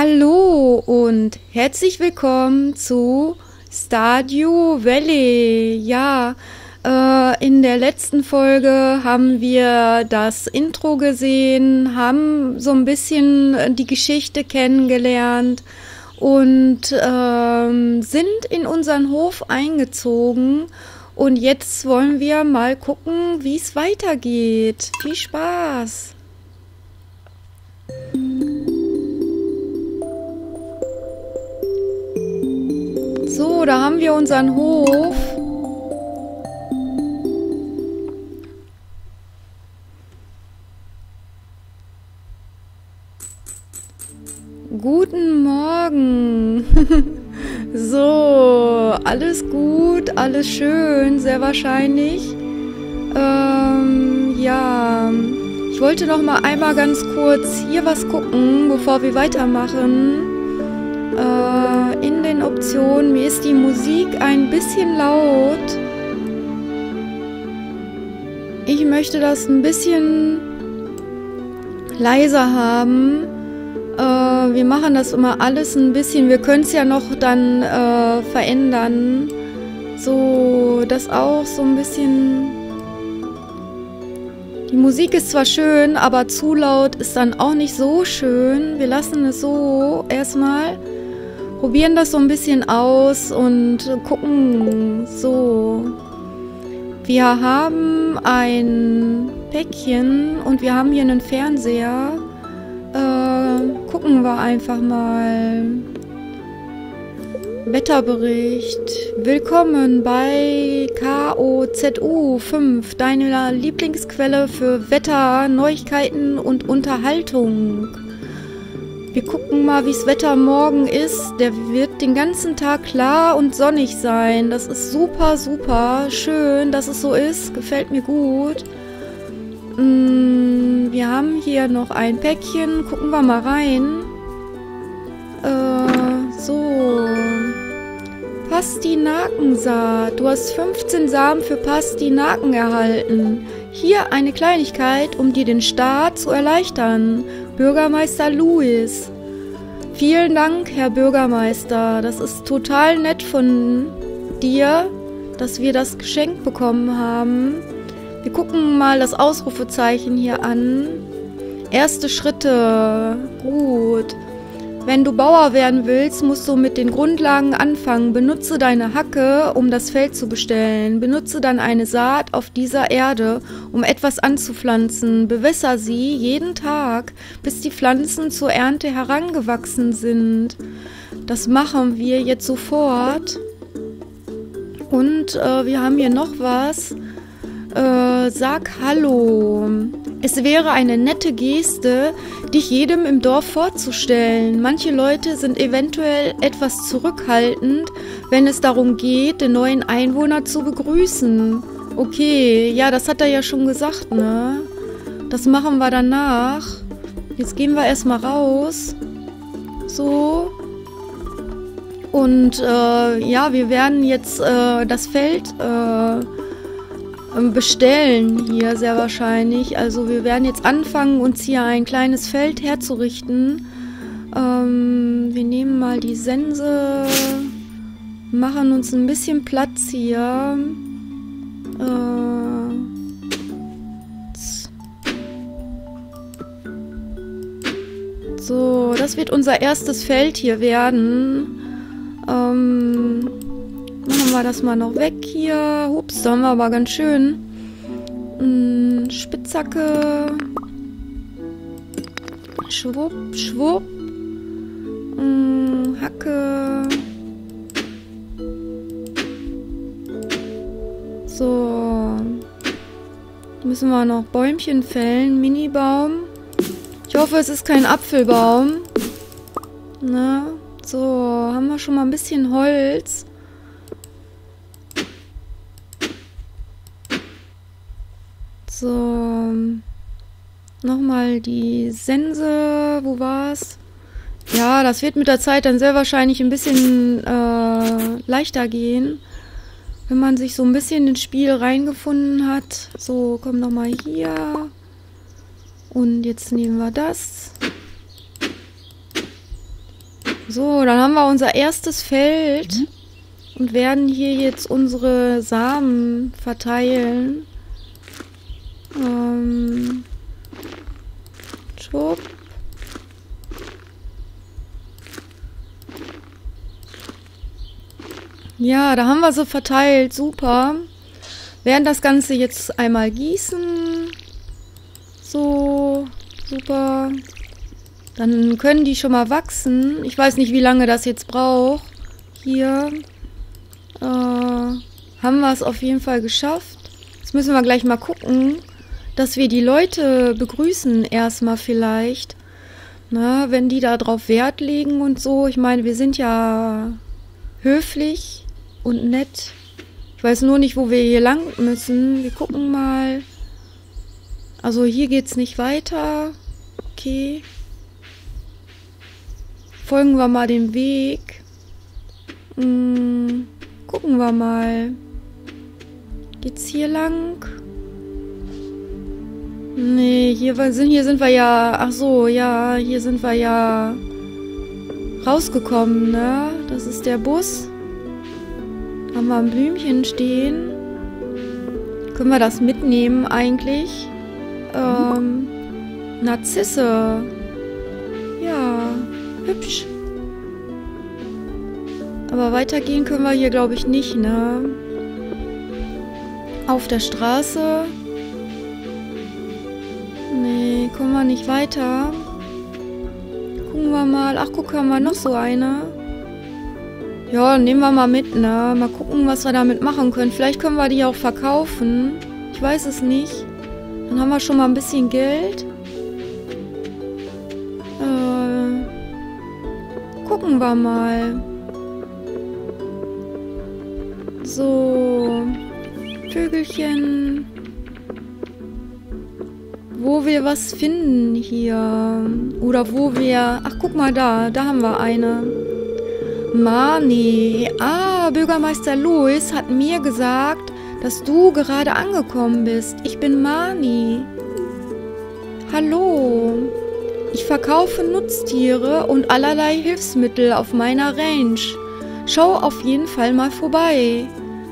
Hallo und herzlich willkommen zu Stadio Valley. Ja, äh, in der letzten Folge haben wir das Intro gesehen, haben so ein bisschen die Geschichte kennengelernt und ähm, sind in unseren Hof eingezogen. Und jetzt wollen wir mal gucken, wie es weitergeht. Viel Spaß! So, da haben wir unseren Hof. Guten Morgen. so, alles gut, alles schön, sehr wahrscheinlich. Ähm, ja. Ich wollte noch mal einmal ganz kurz hier was gucken, bevor wir weitermachen. Äh, Optionen, mir ist die Musik ein bisschen laut. Ich möchte das ein bisschen leiser haben. Äh, wir machen das immer alles ein bisschen. Wir können es ja noch dann äh, verändern. So, das auch so ein bisschen. Die Musik ist zwar schön, aber zu laut ist dann auch nicht so schön. Wir lassen es so erstmal. Probieren das so ein bisschen aus und gucken so. Wir haben ein Päckchen und wir haben hier einen Fernseher gucken wir einfach mal. Wetterbericht. Willkommen bei KOZU 5, deine Lieblingsquelle für Wetter, Neuigkeiten und Unterhaltung. Wir gucken mal, wie das Wetter morgen ist. Der wird den ganzen Tag klar und sonnig sein. Das ist super, super schön, dass es so ist. Gefällt mir gut. Mm, wir haben hier noch ein Päckchen. Gucken wir mal rein. Äh, so. Pastinakensaat. Du hast 15 Samen für Pastinaken erhalten. Hier eine Kleinigkeit, um dir den Start zu erleichtern. Bürgermeister Louis. Vielen Dank, Herr Bürgermeister. Das ist total nett von dir, dass wir das Geschenk bekommen haben. Wir gucken mal das Ausrufezeichen hier an. Erste Schritte. Gut. Wenn du Bauer werden willst, musst du mit den Grundlagen anfangen. Benutze deine Hacke, um das Feld zu bestellen. Benutze dann eine Saat auf dieser Erde, um etwas anzupflanzen. Bewässer sie jeden Tag, bis die Pflanzen zur Ernte herangewachsen sind. Das machen wir jetzt sofort. Und äh, wir haben hier noch was. Äh, sag Hallo. Es wäre eine nette Geste, dich jedem im Dorf vorzustellen. Manche Leute sind eventuell etwas zurückhaltend, wenn es darum geht, den neuen Einwohner zu begrüßen. Okay, ja, das hat er ja schon gesagt, ne? Das machen wir danach. Jetzt gehen wir erstmal raus. So. Und äh, ja, wir werden jetzt äh, das Feld äh, bestellen hier sehr wahrscheinlich. Also wir werden jetzt anfangen, uns hier ein kleines Feld herzurichten. Ähm, wir nehmen mal die Sense, machen uns ein bisschen Platz hier. Äh, so, das wird unser erstes Feld hier werden. Ähm, Machen wir das mal noch weg hier. Ups, da haben wir aber ganz schön. Hm, Spitzhacke. Schwupp, schwupp. Hm, Hacke. So. Müssen wir noch Bäumchen fällen. Minibaum. Ich hoffe, es ist kein Apfelbaum. Na, so, haben wir schon mal ein bisschen Holz. So. Nochmal die Sense. Wo war's? Ja, das wird mit der Zeit dann sehr wahrscheinlich ein bisschen äh, leichter gehen. Wenn man sich so ein bisschen ins Spiel reingefunden hat. So, komm nochmal hier. Und jetzt nehmen wir das. So, dann haben wir unser erstes Feld mhm. und werden hier jetzt unsere Samen verteilen. Ähm, Schwupp. Ja, da haben wir sie verteilt. Super. Werden das Ganze jetzt einmal gießen. So, super. Dann können die schon mal wachsen. Ich weiß nicht, wie lange das jetzt braucht. Hier. Äh, haben wir es auf jeden Fall geschafft. Jetzt müssen wir gleich mal gucken, dass wir die Leute begrüßen erstmal vielleicht. Na, wenn die da drauf Wert legen und so. Ich meine, wir sind ja höflich und nett. Ich weiß nur nicht, wo wir hier lang müssen. Wir gucken mal. Also hier geht's nicht weiter. Okay. Folgen wir mal dem Weg. Hm, gucken wir mal. Geht's hier lang? Nee, hier sind, hier sind wir ja. Ach so, ja, hier sind wir ja rausgekommen, ne? Das ist der Bus. Haben wir ein Blümchen stehen. Können wir das mitnehmen eigentlich? Ähm, Narzisse. Ja, hübsch. Aber weitergehen können wir hier, glaube ich, nicht, ne? Auf der Straße. Nee, kommen wir nicht weiter. Gucken wir mal. Ach, guck, haben wir noch so eine. Ja, nehmen wir mal mit, ne? Mal gucken, was wir damit machen können. Vielleicht können wir die auch verkaufen. Ich weiß es nicht. Dann haben wir schon mal ein bisschen Geld. Äh, gucken wir mal. So. Vögelchen. Wo wir was finden hier. Oder wo wir... Ach, guck mal da. Da haben wir eine. Mani. Ah, Bürgermeister Louis hat mir gesagt, dass du gerade angekommen bist. Ich bin Mani. Hallo. Ich verkaufe Nutztiere und allerlei Hilfsmittel auf meiner Range. Schau auf jeden Fall mal vorbei.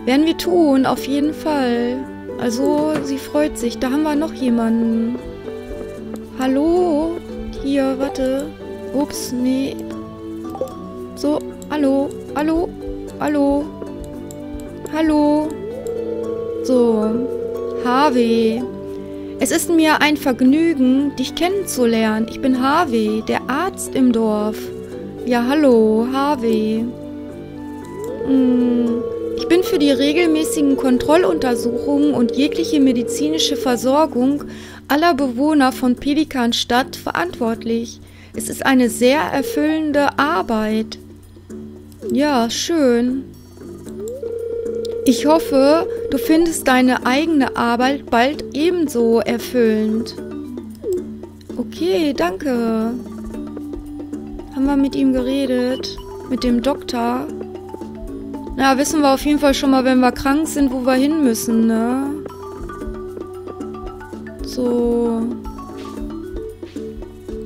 Werden wir tun, auf jeden Fall. Also, sie freut sich. Da haben wir noch jemanden. Hallo? Hier, warte. Ups, nee. So, hallo, hallo, hallo, hallo. So, Harvey. Es ist mir ein Vergnügen, dich kennenzulernen. Ich bin Harvey, der Arzt im Dorf. Ja, hallo, Harvey. Hm, ich bin für die regelmäßigen Kontrolluntersuchungen und jegliche medizinische Versorgung aller Bewohner von Pelikanstadt verantwortlich. Es ist eine sehr erfüllende Arbeit. Ja, schön. Ich hoffe, du findest deine eigene Arbeit bald ebenso erfüllend. Okay, danke. Haben wir mit ihm geredet? Mit dem Doktor? Na, wissen wir auf jeden Fall schon mal, wenn wir krank sind, wo wir hin müssen, ne? So.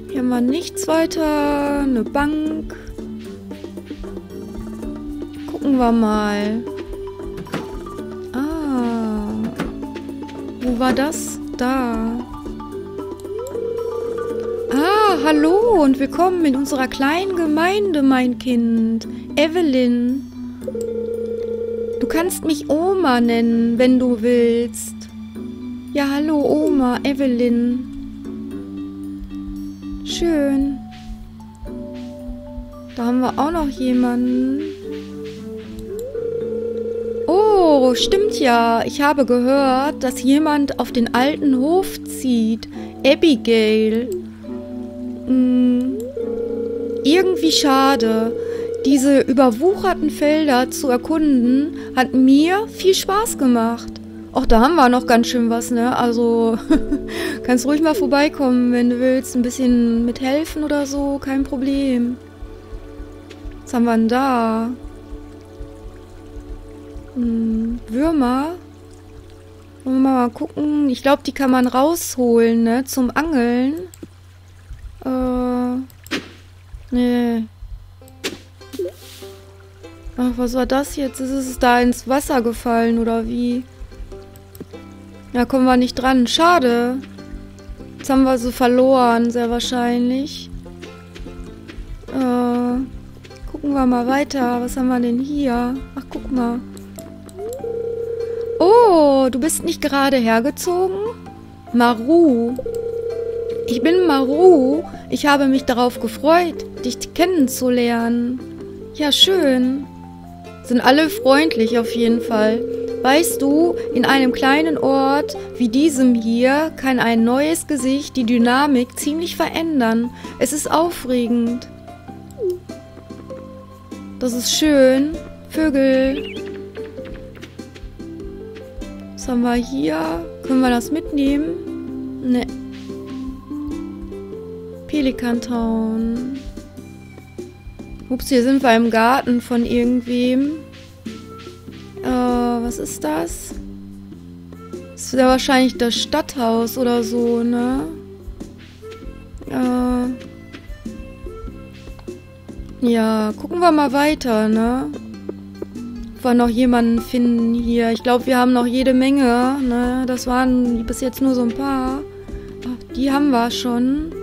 Hier haben wir nichts weiter. Eine Bank. Gucken wir mal. Wo war das? Da. Ah, hallo und willkommen in unserer kleinen Gemeinde, mein Kind. Evelyn. Du kannst mich Oma nennen, wenn du willst. Ja, hallo Oma, Evelyn. Schön. Da haben wir auch noch jemanden. Oh, stimmt ja. Ich habe gehört, dass jemand auf den alten Hof zieht. Abigail. Hm. Irgendwie schade. Diese überwucherten Felder zu erkunden, hat mir viel Spaß gemacht. Och, da haben wir noch ganz schön was, ne? Also, kannst ruhig mal vorbeikommen, wenn du willst. Ein bisschen mithelfen oder so, kein Problem. Was haben wir denn da? Hm, Würmer. Wollen wir mal gucken. Ich glaube, die kann man rausholen, ne? Zum Angeln. Äh. Nee. Ach, was war das jetzt? Ist es da ins Wasser gefallen oder wie? Ja, kommen wir nicht dran. Schade. Jetzt haben wir so verloren, sehr wahrscheinlich. Äh, gucken wir mal weiter. Was haben wir denn hier? Ach, guck mal. Oh, du bist nicht gerade hergezogen? Maru. Ich bin Maru. Ich habe mich darauf gefreut, dich kennenzulernen. Ja, schön. Sind alle freundlich auf jeden Fall. Weißt du, in einem kleinen Ort wie diesem hier kann ein neues Gesicht die Dynamik ziemlich verändern. Es ist aufregend. Das ist schön. Vögel. Was haben wir hier? Können wir das mitnehmen? Ne. Pelikantown. Ups, hier sind wir im Garten von irgendwem. Äh, was ist das? Das ist ja wahrscheinlich das Stadthaus oder so, ne? Äh. Ja, gucken wir mal weiter, ne? Ob wir noch jemanden finden hier. Ich glaube, wir haben noch jede Menge, ne? Das waren bis jetzt nur so ein paar. Ach, die haben wir schon.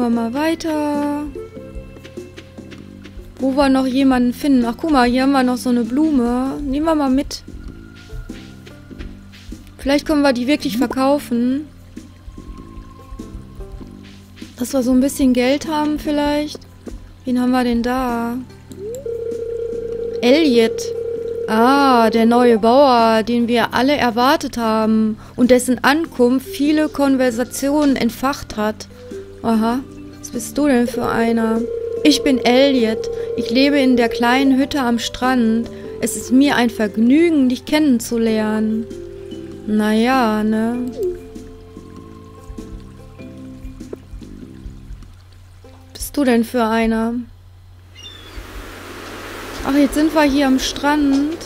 Wir mal weiter. Wo wir noch jemanden finden. Ach, guck mal, hier haben wir noch so eine Blume. Nehmen wir mal mit. Vielleicht können wir die wirklich verkaufen. Dass wir so ein bisschen Geld haben vielleicht. Wen haben wir denn da? Elliot. Ah, der neue Bauer, den wir alle erwartet haben und dessen Ankunft viele Konversationen entfacht hat. Aha, bist du denn für einer? Ich bin Elliot. Ich lebe in der kleinen Hütte am Strand. Es ist mir ein Vergnügen, dich kennenzulernen. Naja, ne? Bist du denn für einer? Ach, jetzt sind wir hier am Strand.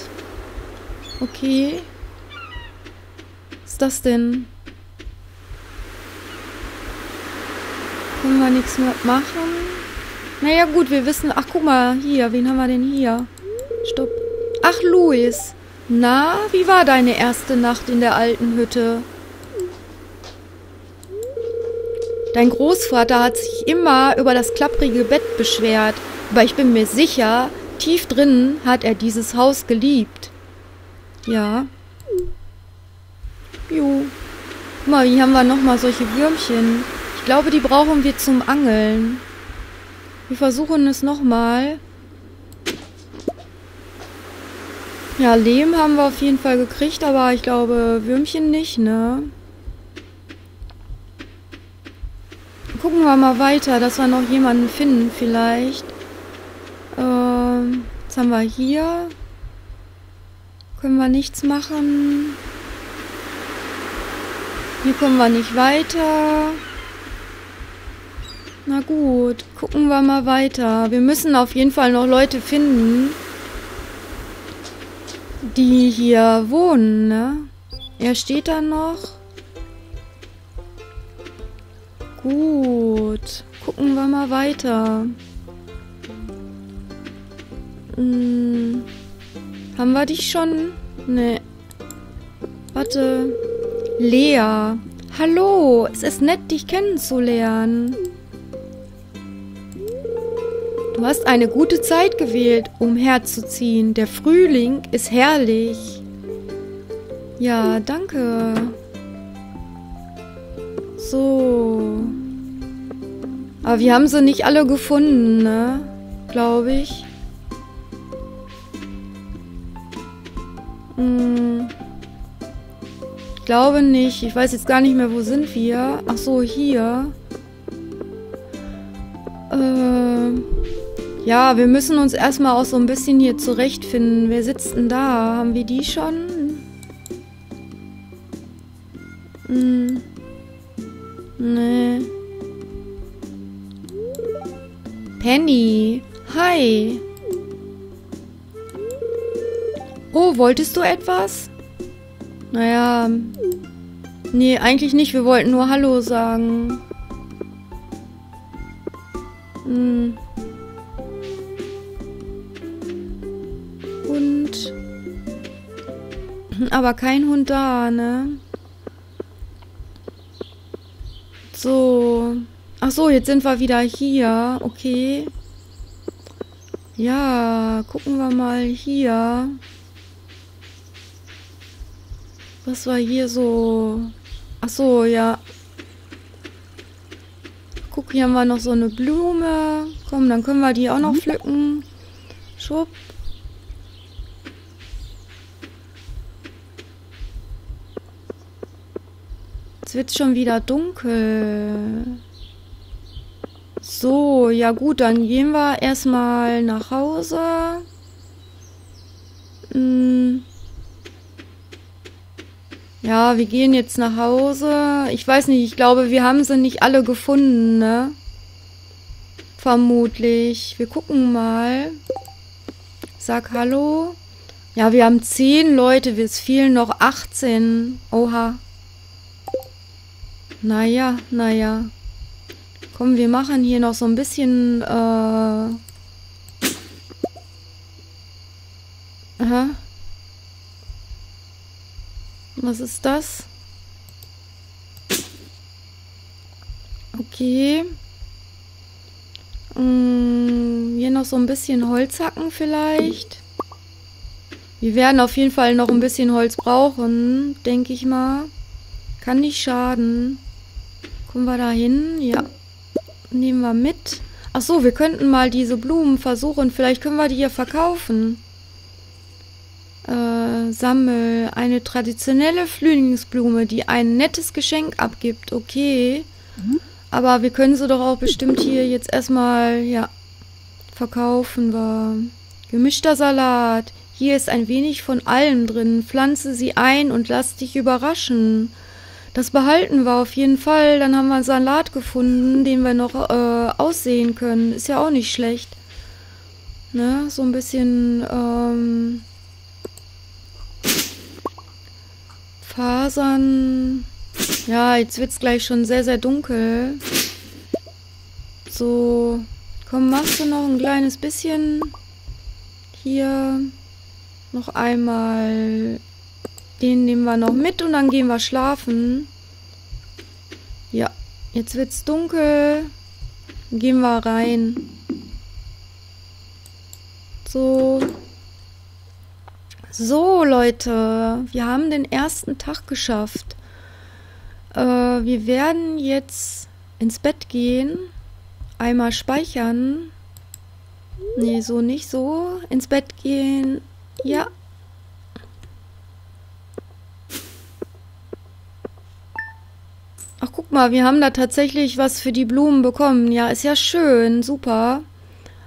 Okay. Was ist das denn? Können wir nichts mehr machen? Naja gut, wir wissen... Ach, guck mal, hier. Wen haben wir denn hier? Stopp. Ach, Luis. Na, wie war deine erste Nacht in der alten Hütte? Dein Großvater hat sich immer über das klapprige Bett beschwert, aber ich bin mir sicher, Tief drinnen hat er dieses Haus geliebt. Ja. Jo. Guck mal, hier haben wir nochmal solche Würmchen. Ich glaube, die brauchen wir zum Angeln. Wir versuchen es nochmal. Ja, Lehm haben wir auf jeden Fall gekriegt, aber ich glaube, Würmchen nicht, ne? Gucken wir mal weiter, dass wir noch jemanden finden vielleicht. Ähm, was haben wir hier? Können wir nichts machen. Hier kommen wir nicht weiter. Na gut, gucken wir mal weiter. Wir müssen auf jeden Fall noch Leute finden, die hier wohnen, ne? Er steht da noch. Gut, gucken wir mal weiter. Hm, haben wir dich schon? Ne. Warte. Lea. Hallo, es ist nett, dich kennenzulernen. Du hast eine gute Zeit gewählt, um herzuziehen. Der Frühling ist herrlich. Ja, danke. So. Aber wir haben sie nicht alle gefunden, ne? Glaube ich. Hm. Ich glaube nicht. Ich weiß jetzt gar nicht mehr, wo sind wir. Ach so, hier. Äh, ja, wir müssen uns erstmal auch so ein bisschen hier zurechtfinden. Wer sitzt denn da? Haben wir die schon? Hm. Nee. Penny. Hi. Oh, wolltest du etwas? Naja. Nee, eigentlich nicht. Wir wollten nur Hallo sagen. Aber kein Hund da, ne? So. Ach so, jetzt sind wir wieder hier. Okay. Ja, gucken wir mal hier. Was war hier so? Ach so, ja. Guck, hier haben wir noch so eine Blume. Komm, dann können wir die auch noch mhm. pflücken. Schwupp. Jetzt wird schon wieder dunkel. So, ja gut, dann gehen wir erstmal nach Hause. Hm. Ja, wir gehen jetzt nach Hause. Ich weiß nicht, ich glaube, wir haben sie nicht alle gefunden, ne? Vermutlich. Wir gucken mal. Sag Hallo. Ja, wir haben zehn Leute, es fehlen noch 18. Oha. Naja, naja. Komm, wir machen hier noch so ein bisschen, äh... Aha. Was ist das? Okay. Hm, hier noch so ein bisschen Holz hacken vielleicht. Wir werden auf jeden Fall noch ein bisschen Holz brauchen, denke ich mal. Kann nicht schaden. Kommen wir da hin? Ja. Nehmen wir mit. Ach so, wir könnten mal diese Blumen versuchen. Vielleicht können wir die hier verkaufen. Äh, Sammel. Eine traditionelle Frühlingsblume, die ein nettes Geschenk abgibt. Okay. Mhm. Aber wir können sie doch auch bestimmt hier jetzt erstmal, ja, verkaufen wir. Gemischter Salat. Hier ist ein wenig von allem drin. Pflanze sie ein und lass dich überraschen. Das behalten wir auf jeden Fall. Dann haben wir einen Salat gefunden, den wir noch äh, aussehen können. Ist ja auch nicht schlecht. Ne? So ein bisschen ähm, Fasern. Ja, jetzt wird es gleich schon sehr, sehr dunkel. So, komm, machst du noch ein kleines bisschen hier noch einmal den nehmen wir noch mit und dann gehen wir schlafen. Ja, jetzt wird's dunkel. Gehen wir rein. So. So, Leute, wir haben den ersten Tag geschafft. Äh, wir werden jetzt ins Bett gehen, einmal speichern. Nee, so nicht so. Ins Bett gehen. Ja. Ach, guck mal, wir haben da tatsächlich was für die Blumen bekommen. Ja, ist ja schön, super.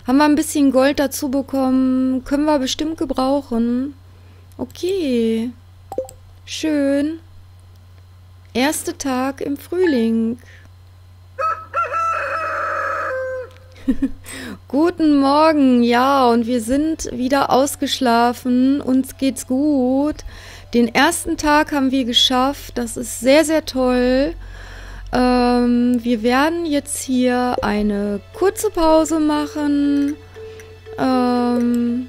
Haben wir ein bisschen Gold dazu bekommen. Können wir bestimmt gebrauchen. Okay. Schön. Erster Tag im Frühling. Guten Morgen, ja, und wir sind wieder ausgeschlafen. Uns geht's gut. Den ersten Tag haben wir geschafft. Das ist sehr, sehr toll. Ähm, wir werden jetzt hier eine kurze Pause machen. Ähm,